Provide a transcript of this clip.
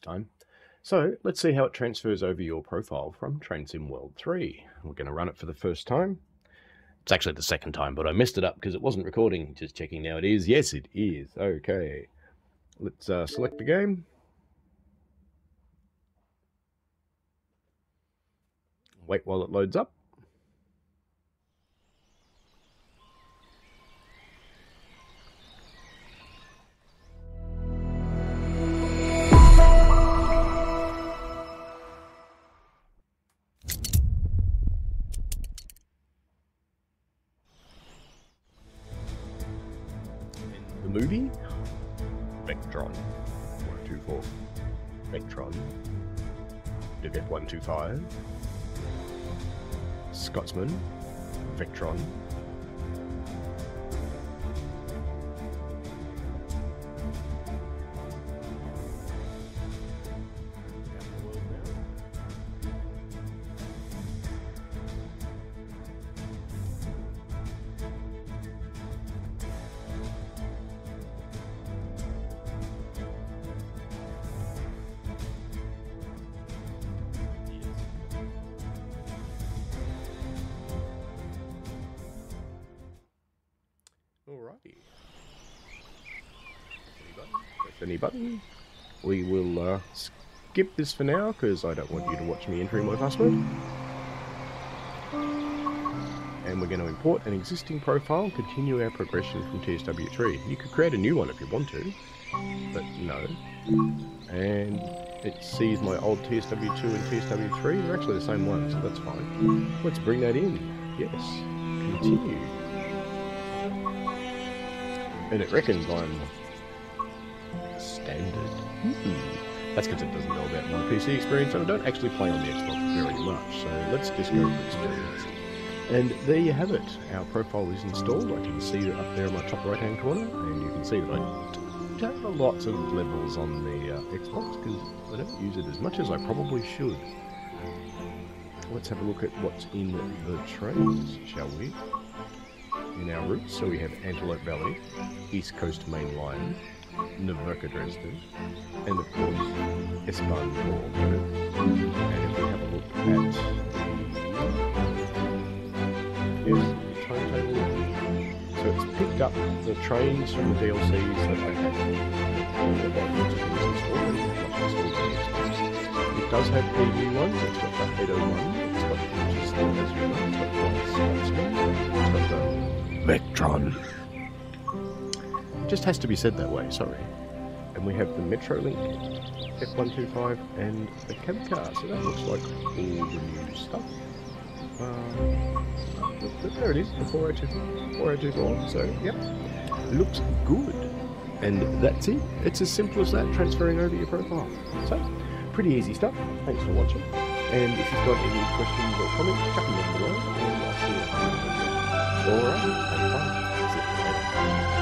time. So let's see how it transfers over your profile from TrainSim World 3. We're going to run it for the first time. It's actually the second time, but I messed it up because it wasn't recording. Just checking now it is. Yes, it is. Okay. Let's uh, select the game. Wait while it loads up. Movie? Vectron. 124 Vectron. Divet 125 Scotsman. Vectron any button. We will uh, skip this for now because I don't want you to watch me entering my password. And we're going to import an existing profile and continue our progression from TSW3. You could create a new one if you want to, but no. And it sees my old TSW2 and TSW3. They're actually the same one, so that's fine. Let's bring that in. Yes. Continue. And it reckons I'm standard. Hmm. That's because it doesn't know about my PC experience, and I don't actually play on the Xbox very much, so let's just go for experience. And there you have it. Our profile is installed. I can see it up there in my top right hand corner, and you can see that I don't have lots of levels on the uh, Xbox because I don't use it as much as I probably should. Let's have a look at what's in the trains, shall we? in our routes. So we have Antelope Valley, East Coast Main Line, Nahverkehr Dresden, and of course Borg. And if we have a look at the, the train table, so it's picked up the trains from the DLCs that I have. It does have PV ones, it's got the 801, it's got the Manchester, Just has to be said that way, sorry. And we have the Metrolink F125 and the cab car, so that looks like all the new stuff. Uh, there it is, the 4024, 4024, so yep, looks good. And that's it. It's as simple as that, transferring over your profile. So, pretty easy stuff. Thanks for watching. And if you've got any questions or comments, chuck them down below, and I'll see you. Alright, fun.